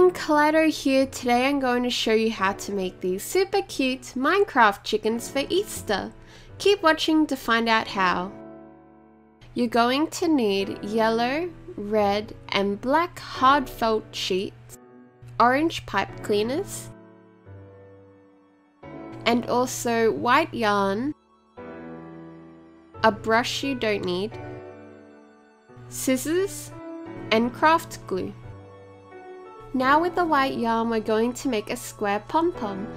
everyone, Kaleidow here. Today I'm going to show you how to make these super cute Minecraft chickens for Easter. Keep watching to find out how. You're going to need yellow, red and black hard felt sheets, orange pipe cleaners, and also white yarn, a brush you don't need, scissors, and craft glue. Now with the white yarn we're going to make a square pom-pom.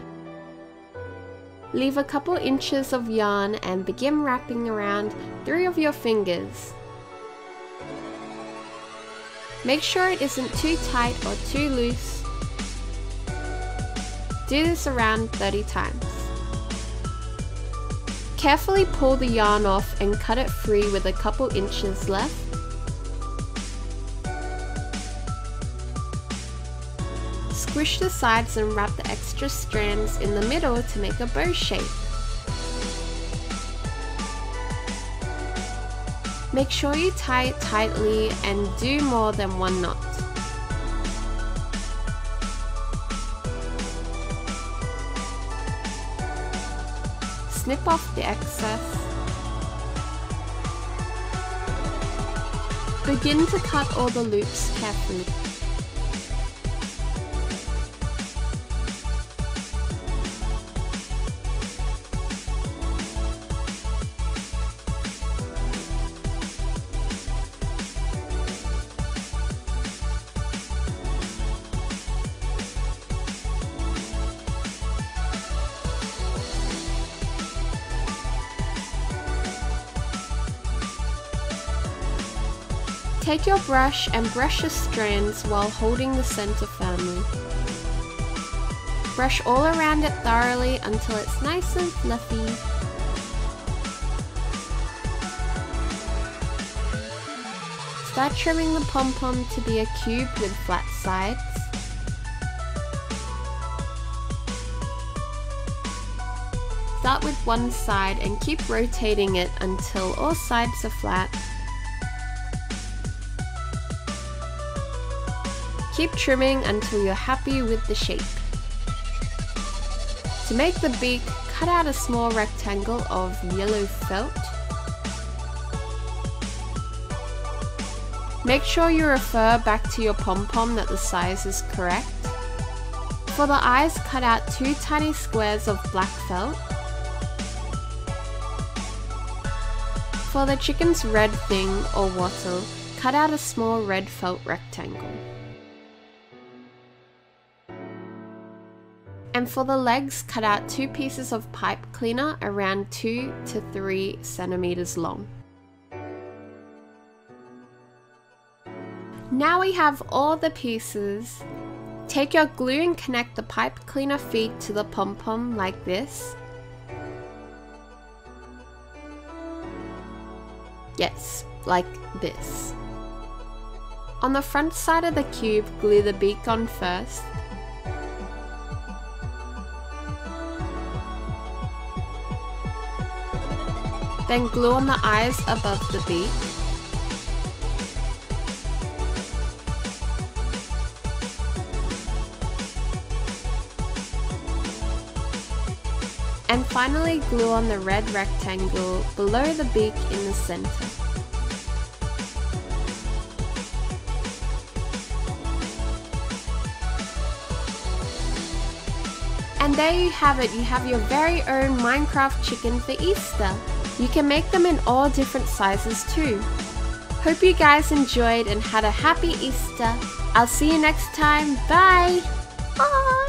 Leave a couple inches of yarn and begin wrapping around three of your fingers. Make sure it isn't too tight or too loose. Do this around 30 times. Carefully pull the yarn off and cut it free with a couple inches left. Squish the sides and wrap the extra strands in the middle to make a bow shape. Make sure you tie it tightly and do more than one knot. Snip off the excess. Begin to cut all the loops carefully. Take your brush and brush the strands while holding the center firmly. Brush all around it thoroughly until it's nice and fluffy. Start trimming the pom-pom to be a cube with flat sides. Start with one side and keep rotating it until all sides are flat. Keep trimming until you're happy with the shape. To make the beak, cut out a small rectangle of yellow felt. Make sure you refer back to your pom-pom that the size is correct. For the eyes, cut out two tiny squares of black felt. For the chicken's red thing or wattle, cut out a small red felt rectangle. And for the legs, cut out two pieces of pipe cleaner around 2 to 3 centimeters long. Now we have all the pieces. Take your glue and connect the pipe cleaner feet to the pom-pom like this. Yes, like this. On the front side of the cube, glue the beak on first Then glue on the eyes above the beak. And finally glue on the red rectangle below the beak in the center. And there you have it, you have your very own Minecraft chicken for Easter. You can make them in all different sizes too. Hope you guys enjoyed and had a happy Easter. I'll see you next time. Bye! Bye.